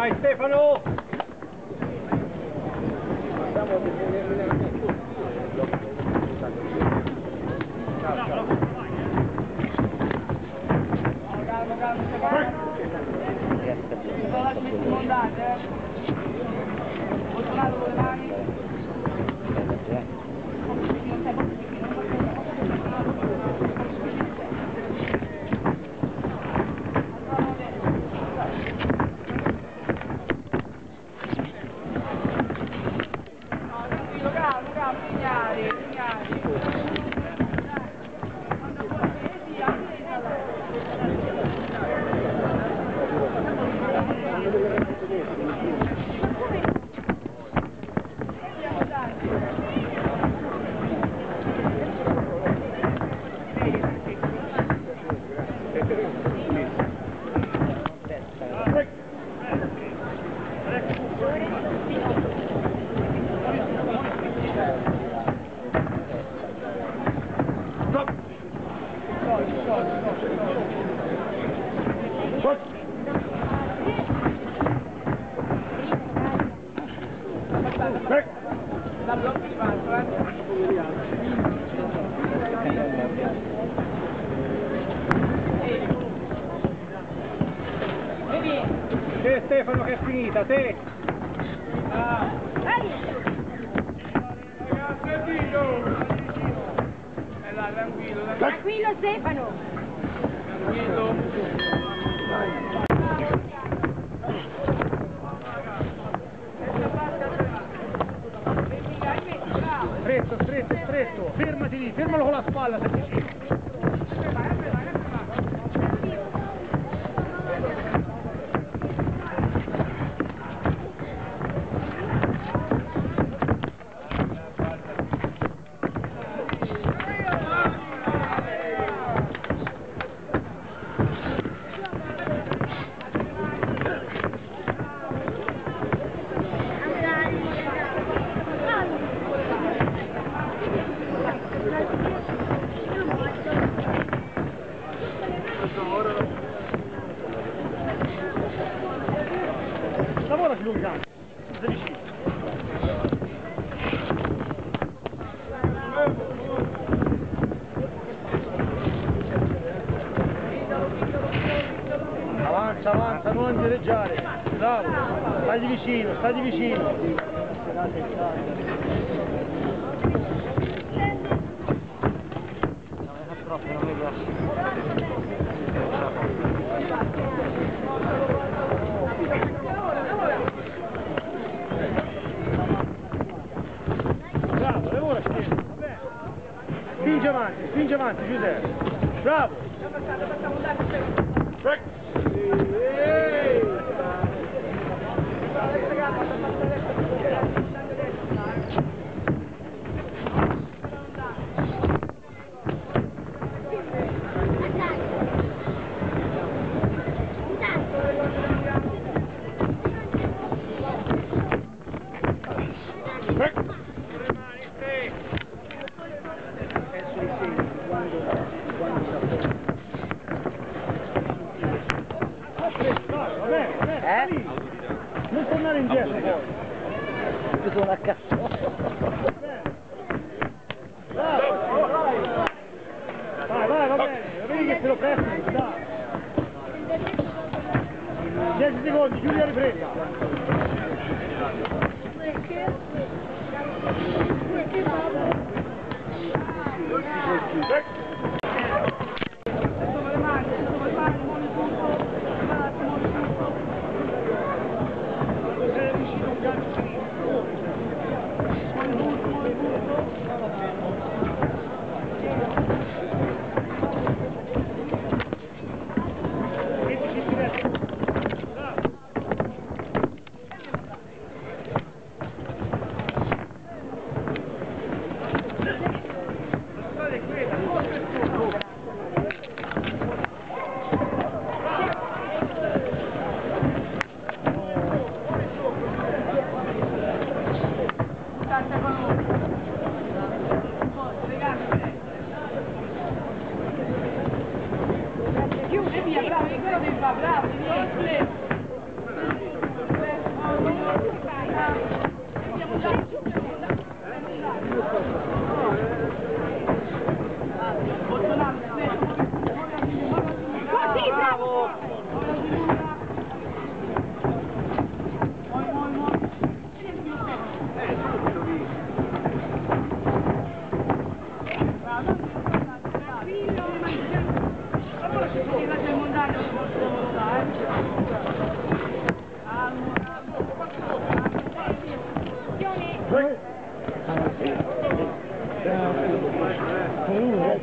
Hi, Stefano! quello che è finita, te! Ah. Ragazzi, è Vito! È eh, là, tranquillo, tranquillo. Tranquillo Stefano! Tranquillo! Stretto, stretto, stretto, fermati lì, fermalo con la spalla se ti Zaraz luźna. Zawisi. Avanza, avanza, non indireggiare. Bravo. Stagli vicino, stagli vicino. avanti, spingi avanti Giuseppe. Bravo!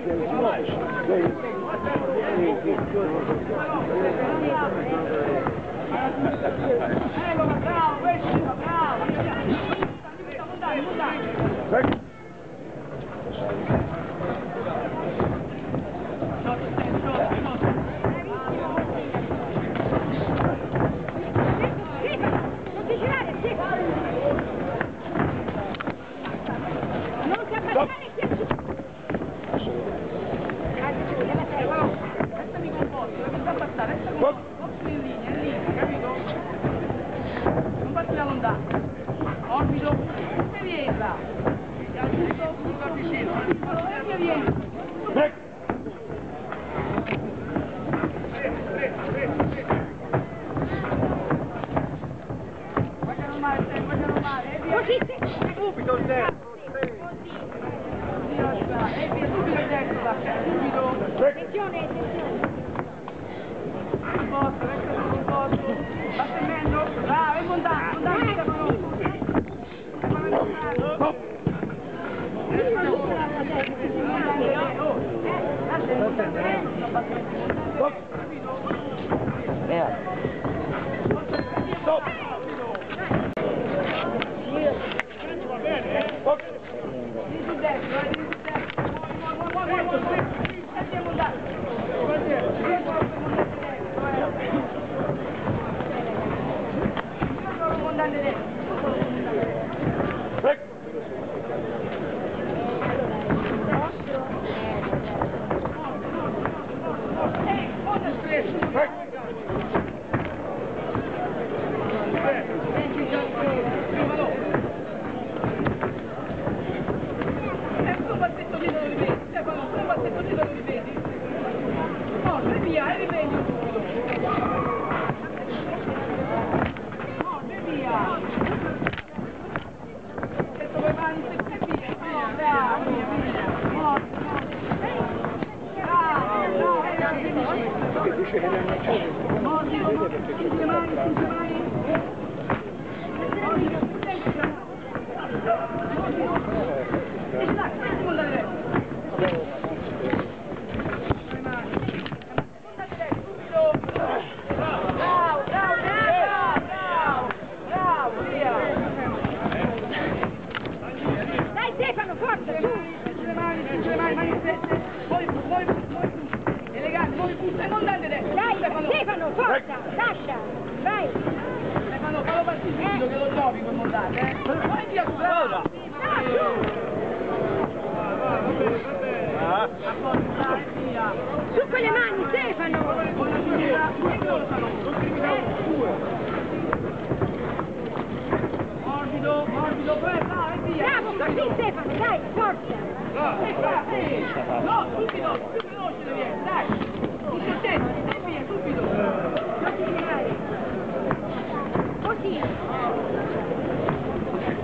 Thank you. Attenzione, attenzione. Un posto, ecco un posto. Sta temendo. Bravo, è montato, montato il telefono. Yeah. Lo puoi fare! Bravo, così Stefano, dai, forza! No, subito, più veloce devi essere, dai! Tutto a te, e via, subito! Non ti girare! Così!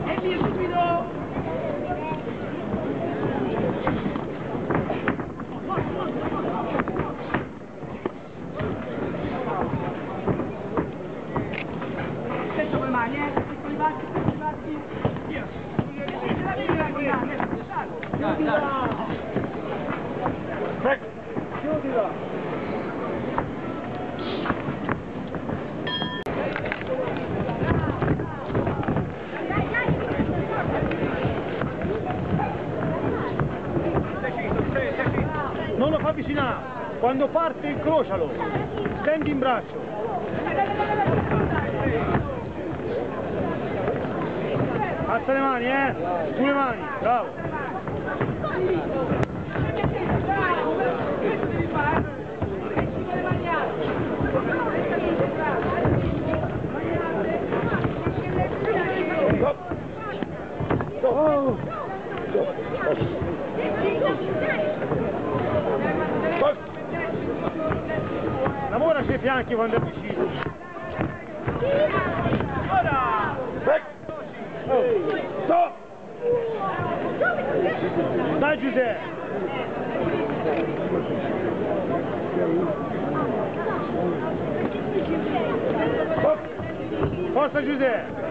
E via, subito! Quando parte incrocialo, stendi in braccio. Alza le mani, eh? Sulle mani, bravo. Oh! fianchi quando è vicino. Ora! Stop! Dai Giuseppe! Forza Giuseppe!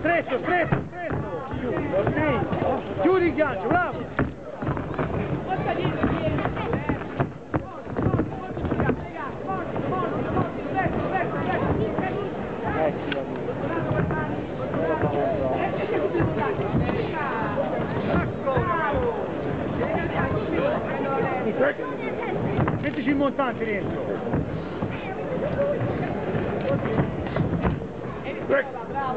Stretto, stretto, stretto! Chiudi il ghiaccio, bravo! Mettici il montante dentro. Bravo,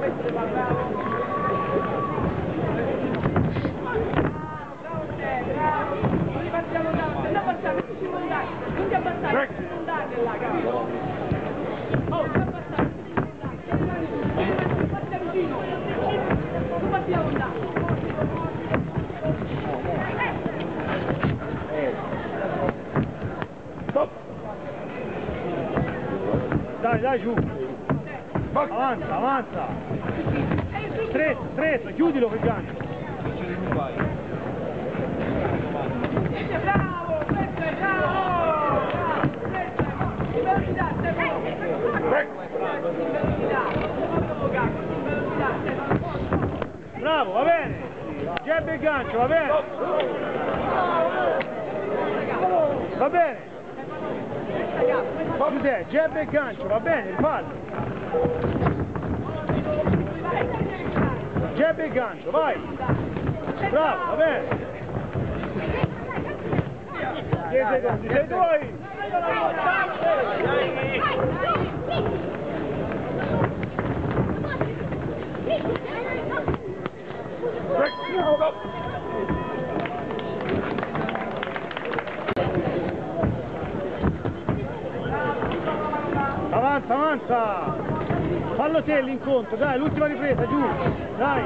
le fa, bravo. Bravo te, bravo. Non ripartiamo da, non abbassare, mettici il montaggio. Non ti abbassare, mettici il montaggio là, capito? Oh, non abbassare, mettici il montaggio. Fatti da vicino. Non fatti da lontano. Dai, giù. Avanza, avanza. Stretto, stretto, chiudilo quel gancio. Bravo, questo è bravo. Bravo, va bene. Jab il gancio, va bene. Va bene. Giuseppe, jab il gancio, va bene, rifallo. Jab il gancio, vai. Bravo, va bene. Sei secondi, sei tuoi. Avanza, avanza. Fallo te l'incontro, dai, l'ultima ripresa, giù. Dai.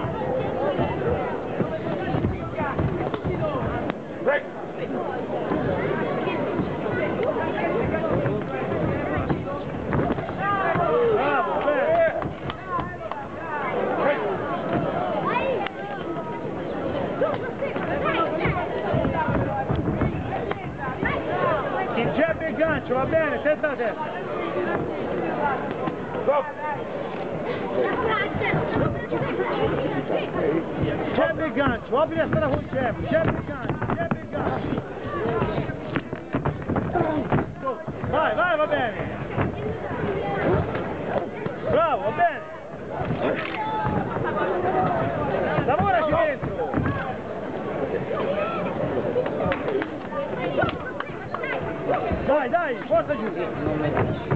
Bravo. Il jab e il gancio, va bene, testa a testa. Jab e il gancio, apri la strada con jab, jab e il gancio, jab e il gancio. Vai, vai, va bene. Bravo, va bene. Lavoraci dentro. Dai, dai, forza giù.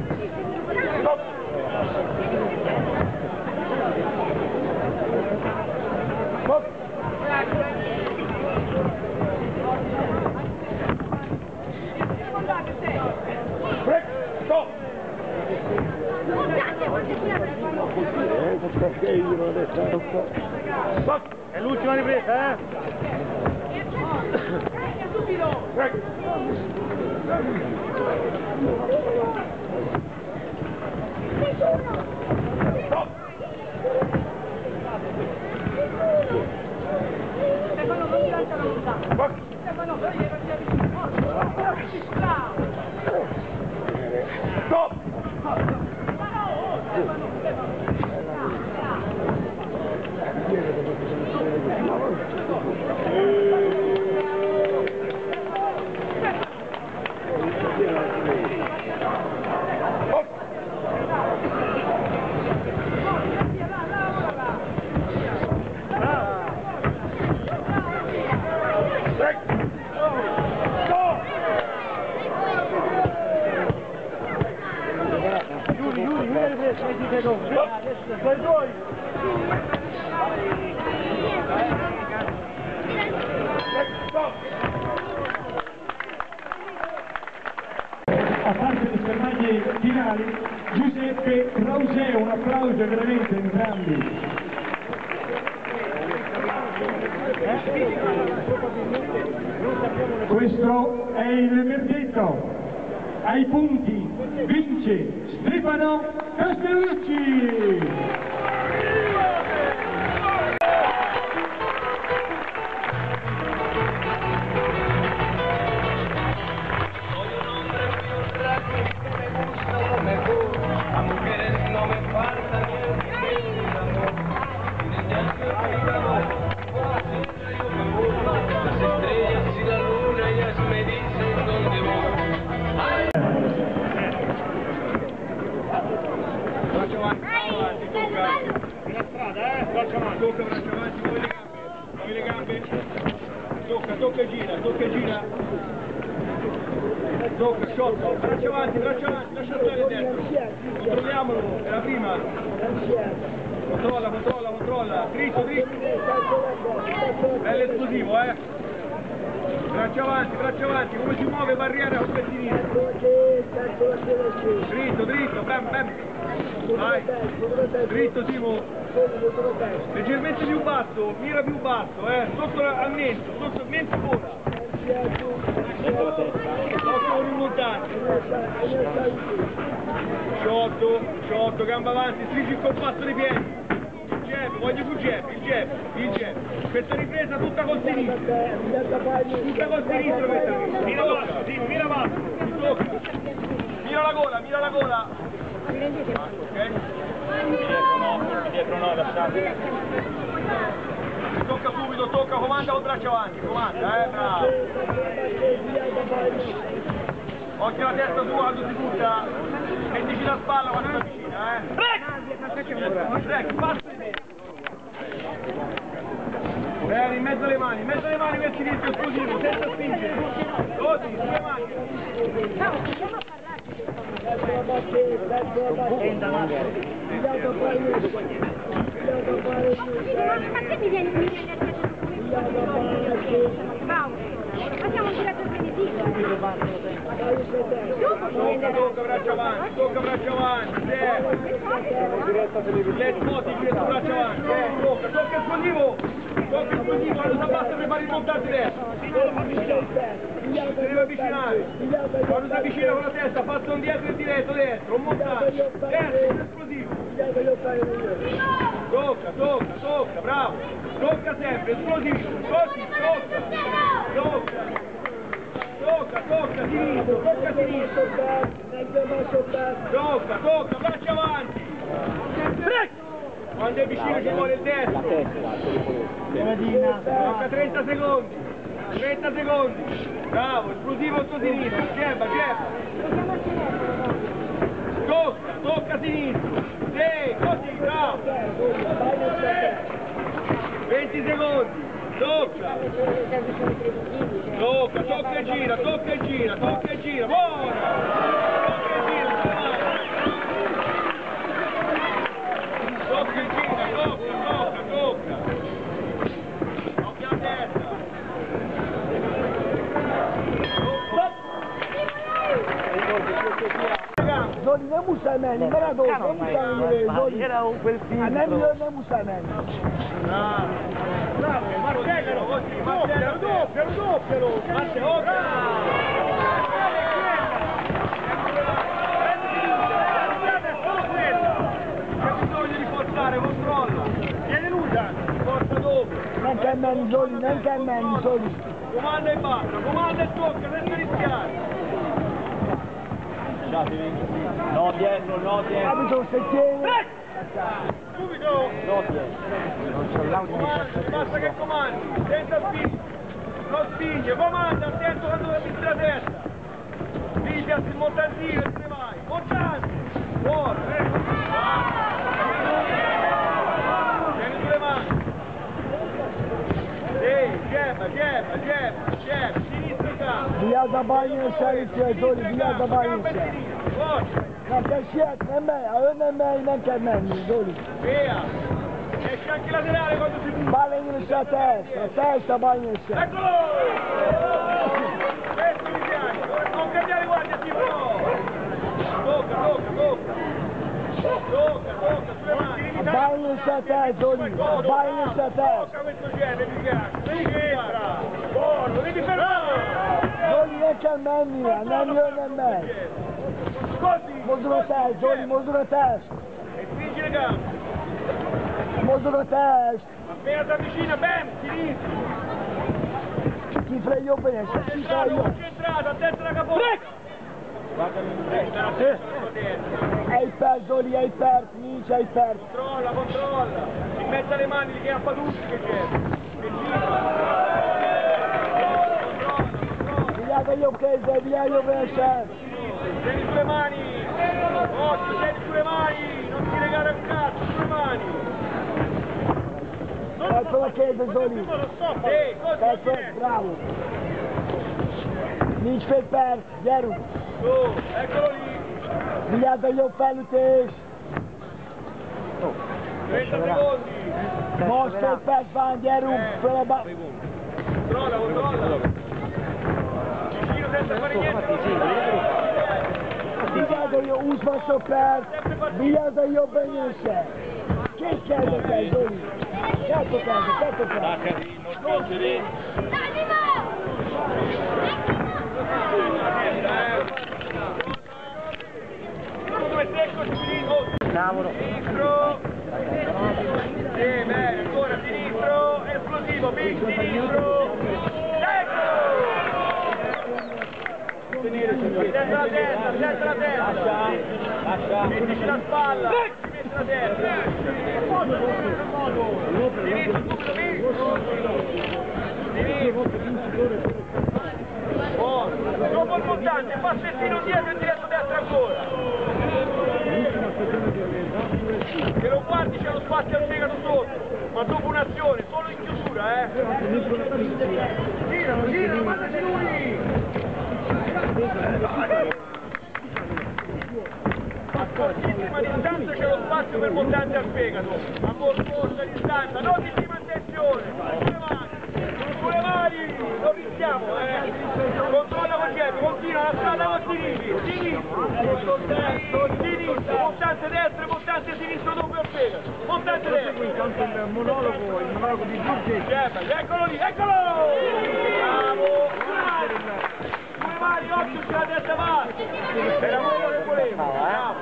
È l'ultima ripresa, eh? Subito! Stefano, non ti lascia la montagna. Stefano, però gli faccia vicino. Forza, forza, bravo. Stop! Bravo, Stefano, Stefano. Bravo, bravo. Forza, via, là, là, là. Bravo! Chiudi, chiudi, chiudi le riprese, metti te dopo. Sei tuoi. a parte le fermaglie finali, Giuseppe Rausè, un applauso veramente a entrambi. Questo è il verdetto. Ai punti vince Stefano Castellucci. Tocca, braccia avanti, muovi le gambe. Muovi le gambe. Tocca, tocca e gira, tocca e gira. Tocca, sciotto, braccia avanti, braccia avanti, lascia stare dentro. Controlliamolo, è la prima. Controlla, controlla, controlla. Dritto, dritto. Bello esplosivo, eh. Braccia avanti, braccia avanti, come si muove barriera sul pettinino. Dritto, dritto, bam, bam. Vai. Dritto, Simo. Leggermente più basso, mira più basso, eh. Sotto al mento, sotto il mento vola. Occhio con il montante. Sciotto, sciotto, gamba avanti, stringi il compasso dei piedi. Voglio più jab, il jab, il jab. Questa ripresa tutta col sinistro. Tutta col sinistro questa ripresa. Mira basso, sì, mira basso. Tocca. Mira la gola, mira la gola. Ok? Dietro no, lasciate. Tocca subito, tocca, comanda col braccio avanti, comanda, eh, bravo. Occhio alla testa sua quando si butta, mettici la spalla quando si avvicina, eh. Break! Break, passo di te. Bene, in mezzo alle mani, in mezzo alle mani metti l'inizio esplosivo, senza spingere. Così, sulle mani. Ma che mi vieni, mi vieni a dire Paolo, facciamo un girato benedito. Dopo ci viene Tocca, tocca, braccio avanti, tocca, braccio avanti, sì. Let's go, ti braccio avanti, tocca, tocca esplosivo. Deve avvicinare. Quando si avvicina con la testa, passa un dietro e diretto dentro, montaggio. Destro, esplosivo. Tocca, tocca, tocca, bravo. Tocca sempre, esplosivo. Tocca. Tocca. Tocca, tocca, sinistro, tocca sinistro. Tocca, tocca, braccia avanti. Quando è vicino ci vuole il destro. Tocca 30 secondi. 30 secondi. Bravo, esplosivo sotto sinistro. Gerba, gerba. Tocca, tocca sinistro. Sì, così, bravo. 20 secondi. Tocca. Tocca, tocca e gira, tocca e gira, tocca e gira. Buona. Tocca e gira, sulle mani. Tocca e gira, tocca, tocca, tocca. Occhio alla testa. Zoli ne musameni, mera do, ne musameni, Zoli. Era un quel film. A ne milio ne musameni. Bravo. Così, martellalo, doppialo, doppialo. Martellalo, oh. Non cammini, Zoli, non cammini, Zoli. Comanda e basta, comanda e tocca senza rischiare. No dietro, no dietro. Abito se tieni. Subito. No dietro. Comanda, basta che comandi, senza spingere. Non spinge, comanda, attento quando la testa. Spingi il montantino e te ne vai. Montante. Buono. Tieni sulle mani. Gemma, gemma, gemma, gemma. Sinistra campo. Via da bagno sei, Zoli, via da bagno Gambe sei. sinistra. Forza. Non che siete, ne me, a ne me. Via. Esce anche laterale quando si butta. In a testa, testa bagno sei. Eccolo! Questo mi piace. Non cambiare guardia, tipo. Tocca, tocca, tocca. Tocca, tocca, sulle mani. Bagno a te, Zoli, bagno a te. Tocca questo genere, mi piace. Sinistra. Buono, devi fermare. Zoli ne cammini, a ne milio ne me. Così. Moduro te, Zoli, testa. E testa. Appena si avvicina, bam, sinistra. Ti frego bene, se ti Centrato, frego. concentrato, a destra la capote. Destra, la destra, destra. Hai perso, Zoli, hai perso, Nice, hai perso. Controlla, controlla. In mezzo alle mani li chiappa tutti che c'è. Che gira. Via che io chiedo, via io pesce! Tieni due mani! Occhi, tieni due mani! Non ti legare un cazzo, sulle mani! Ecco la chiesa, Zoni! Ecco, bravo! Nici pe per, zero! Oh, eccolo lì! Via che io pelo te! Oh! 30 secondi! Mostra il pezzo, zero! Controlla, controlla! Senza fare niente. Vigyázz a jobb, 20 másodperc. Vigyázz a jobb benyőse. Két kezdet el, Zoli. Kettő kezdet, kettő kezdet. Uno, due, tre, così finito. Sinistro. Sì, bene, ancora sinistro. Esplosivo, big sinistro. Ecco! Attenta la testa, attenta la testa. Mettici la spalla. Metti la testa. Sinistro, subito. Sinistro. Buono. Dopo il montante, passettino dietro e diretto destra ancora. Se lo guardi c'è lo spazio al fegato sotto, ma dopo un'azione, solo in chiusura, eh. Giralo, giralo, guardaci lui! A cortissima distanza c'è lo spazio per montante al fegato, a corta distanza, non di prima attenzione, sulle mani, sulle mani, non rischiamo, eh. Controlla con Gerry, continua la strada con Sinistro, sinistro, sinistro, montante destra, montante sinistro dopo il fegato, montante destra. il monologo, il monologo di Giuseppe. Gerry, eccolo lì, eccolo! Bravo! Sulle mani, occhio sulla testa bassa! Volevo, bravo!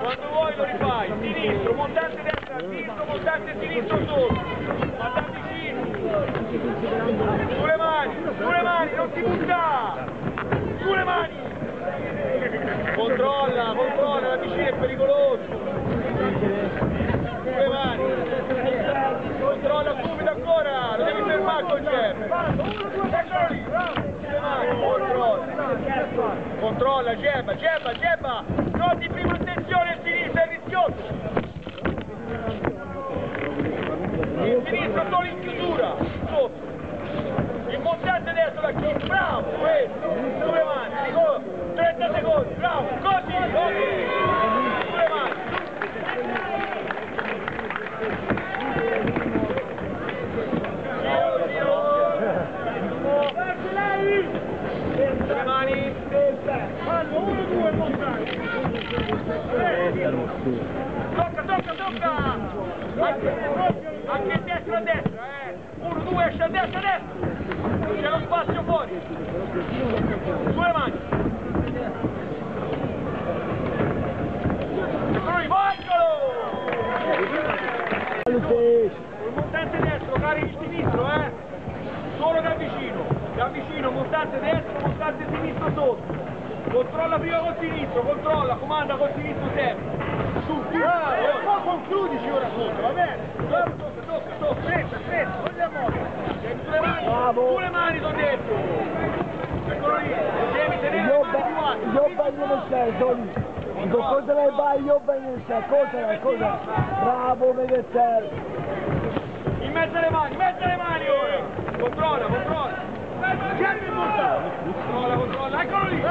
Quando vuoi lo rifai, sinistro, montante destra, sinistro, montante sinistro sotto, da vicino, sulle mani, sulle mani, non ti butta, sulle mani, controlla, controlla, da vicino è pericoloso, sulle mani, controlla subito ancora, lo devi fermare col Jeff, eccolo lì, sulle mani, controlla, controlla, Gemma, Gemma, Gemma, non di prima attenzione sinistra, è rischioso, in sinistra solo in chiusura, sotto. Il montante destro da qui, bravo, questo, sulle mani, dico, 30 secondi, bravo, così, così, sulle mani. Giro, giro. Sulle mani. Tocca, tocca, tocca! Anche, anche destra a destra, eh! Uno, due, esce a destra, a destra! C'è lo spazio fuori! Sulle mani! Lui, eccolo! Felütés. Il montante destro, cari il sinistro, eh! Solo da vicino, da vicino, montante destro, montante sinistro sotto. Controlla prima col sinistro, controlla, comanda col sinistro sempre. Su, su, e poi concludici ora sotto, va bene? Tocca, tocca, tocca, tocca, aspetta, aspetta, vogliamo. Sulle mani, Bravo. sulle mani t'ho detto. Eccolo lì, devi tenere le Jobb, mani più alte. jobb benyőse, Zoli. Dico, cosa ne vai, jobb benyőse, cosa, cosa? Bravo, még egyszer. In mezzo alle mani, in mezzo alle mani ora! Controlla, controlla! Cerca il portato! Controlla, controlla, eccolo lì!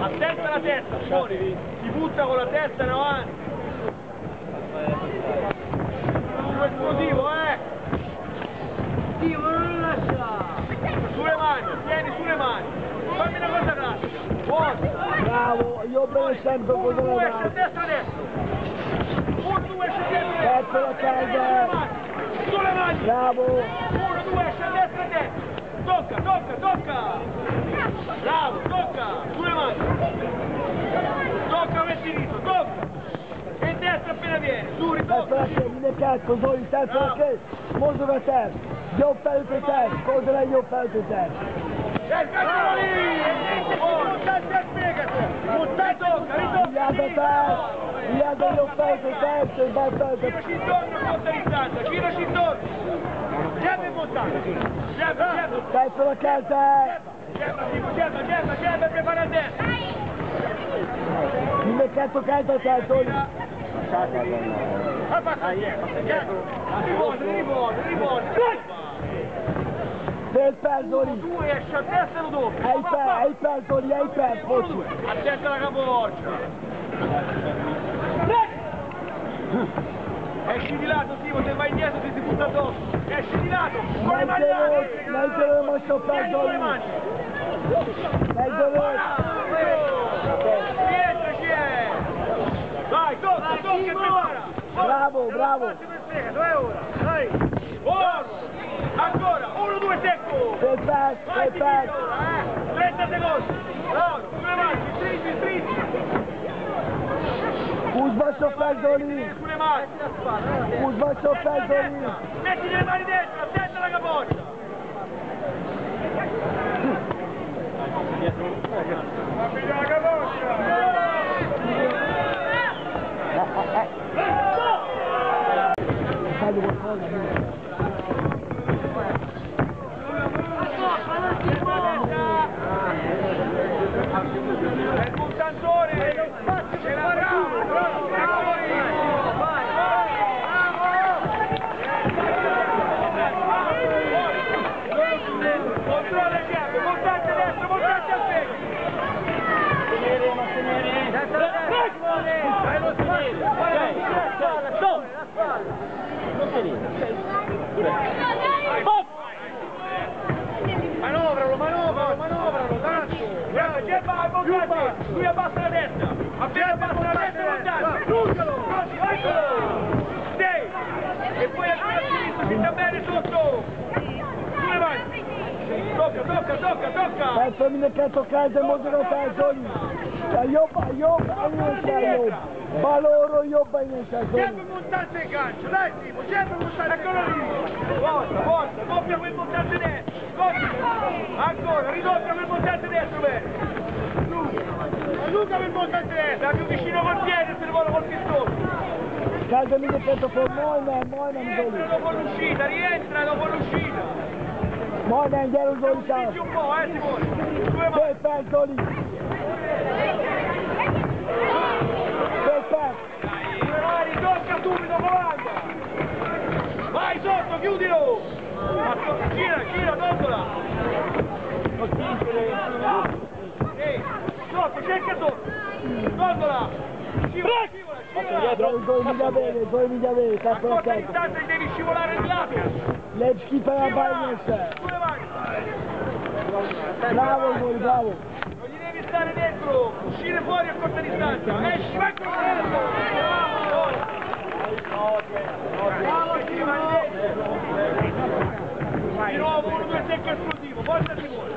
Attenta la testa, fuori! Si butta con la testa in avanti! Super esplosivo, eh! Dio, ma non lascia! Sulle mani, tieni sulle mani! Fammi una cosa classica! Buono! Bravo, jobb benyőse, sempre Uno, cosa due, ne esce a vai. destra, destra! Uno, due, esce a destra, Terzo la destra! calda. Sulle mani! Bravo. Uno, due, esce a destra e destra. Tocca, tocca, tocca. Bravo, tocca. Sulle mani. Tocca per sinistro, tocca. E destra appena viene. Su, ritocca. la kéz, mindenki Zoli, terzo la kéz. Mozog a terv. Jobb felütés, cosa ne jobb felütés. Eccolo lì. Montante al fegato. Montante, tocca, ritocca. Vigyázz a terv. Vigyázz a jobb felütés, és bal felütés. Giraci intorno a corta distanza. Giraci intorno. Gemma in montagna. Gemma, gemma. Terzo la keltek. Gemma, Gemma, Gemma, Gemma, prepara a destra. Dime cazzo caldo calzoli. Rivolta, rivolta, rivolta. Del Pelzoli. Due esce a destra e lo doppio. Hai per, hai Pelzoli, hai per, Focci. Attenta la capoccia. Esci di lato, Timo, se vai indietro ti si butta addosso. Esci di lato, con le mani Meglio, alte. meglio mosso Tieni con le Pelzoli. mani. Meglio Rientraci, eh. Vai, tocca, tocca e prepara. Bravo, bravo. Dove ora? Dai. Ancora, ti Pel. ora, eh. 30 secondi. Bravo, sulle mani, stringi, stringi. Sulle mani. Uzbasso Pelzoli. Metti le mani dentro, attenta la capoccia. Apri la Fai qualcosa, amico. È il puntantone! Ce l'ha bravo! Bravo! Vai! Controlla il gap! Montante destro! Montante al secco! Dai lo spazio! Manovralo, manovralo, manovralo, tanto! Guarda, Gemma, al montante! Lui abbassa la destra! Appena abbassa la destra, montante! Brucialo! Così, eccolo! Sì! E poi a sinistra, si sta bene sotto! Sulle mani! Tocca, tocca, tocca, tocca! Penso mi ne cazzo caldo e mondo Pelzoli. Io, io, io, Valoro io bene Sempre Pelzoli. montante in calcio, dai Timo, sempre montante Eccolo lì! Forza, forza, doppia quel montante destro! Doppia! Ancora, ridoppia quel montante destro, bene! Luca, Luca quel montante destro, più vicino col piede se ne vuole col pistone! Caldo mi cazzo per Moina, Moina mi Rientra doli. dopo l'uscita, rientra dopo l'uscita! Calcio. un po', eh Simone! Due mani! Del Pelzoli. Del Pel. Due mani, tocca subito, comanda! Vai sotto, chiudilo! Ma- Gira, gira, dondola! Ehi, sotto, cerca sotto! Dondola! Scivola, scivola, doi miglia bene, doi miglia bene, sempre la Accorta testa. distanza, devi scivolare di lato! Let's keep an eye! Bravo bravo. Non gli devi stare dentro! Uscire fuori a corta distanza! Esci, vai con Di nuovo uno due secco esplosivo, porta Simone!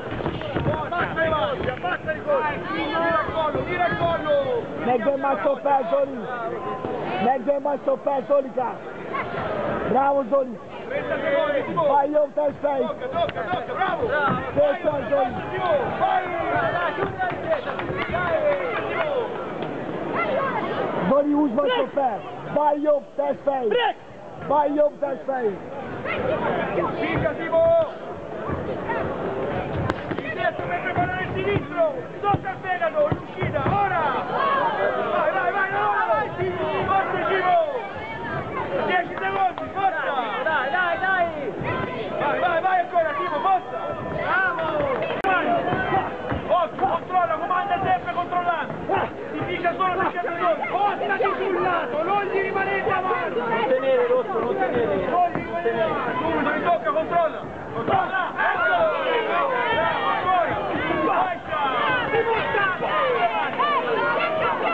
Abbassa le mani, abbassa il collo! Tira al collo, tira al collo! Negde mazzo Pelzoli. Negde mazzo Pelzoli cazzo. Bravo Zoli. 30 secondi, Simone! Vai io test face. Tocca, tocca, tocca, bravo! Pelzoli. Simone, vai! Zoli uz mazzo Pel. Vai io test face. Vai io test face. Spinga Simo! Il destro per preparare il sinistro! Sotto il fegato, l'uscita, ora! Vai, vai, vai, no! Forza Simo! 10 secondi, forza! Dai, dai, dai! Vai, vai, vai ancora Simo, forza! Bravo! Occhio, controlla, comanda sempre controllando! Ti dice solo se c'è Portati sul lato, non gli rimanete avanti! Non tenere Rosco, non tenere! Non gli rimanete avanti! Subito, mi tocca, controlla! Controlla! Ecco! Bravo, ancora! Basta!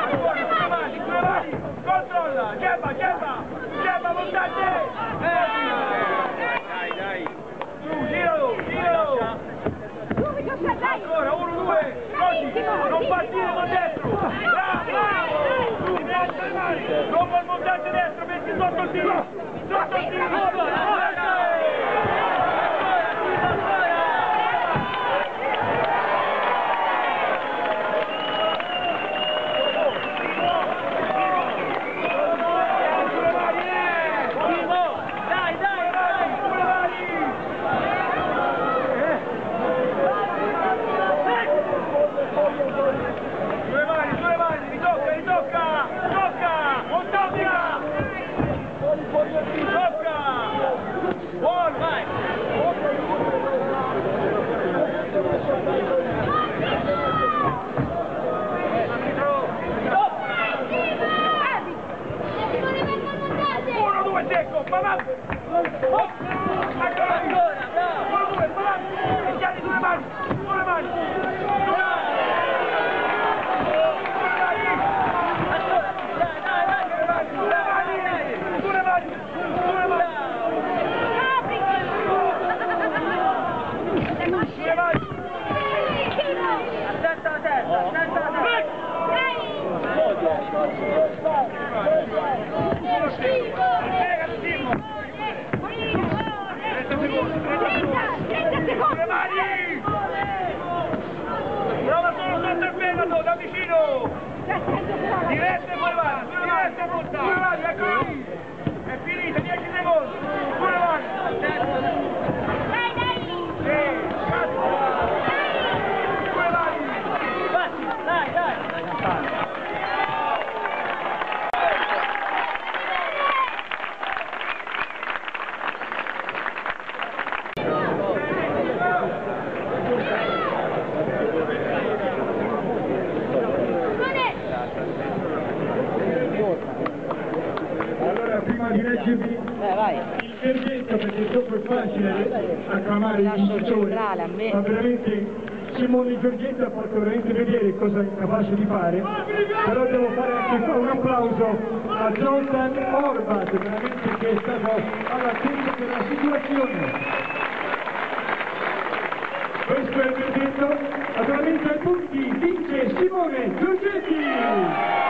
Ancora, sulle mani, sulle mani! Controlla! Gemma, Gemma! Gemma, montate! Dai, dai! Su, giralo, giralo! Ancora, uno, due, così, non partire con destro, bravo, su, mi alza le mani, dopo il montante destro, metti di ha fatto veramente vedere cosa è capace di fare, però devo fare anche qua un applauso a Jonathan Orbat, veramente che è stato all'attesa della situazione. Questo è il verdetto naturalmente ai punti vince Simone Giorgetti.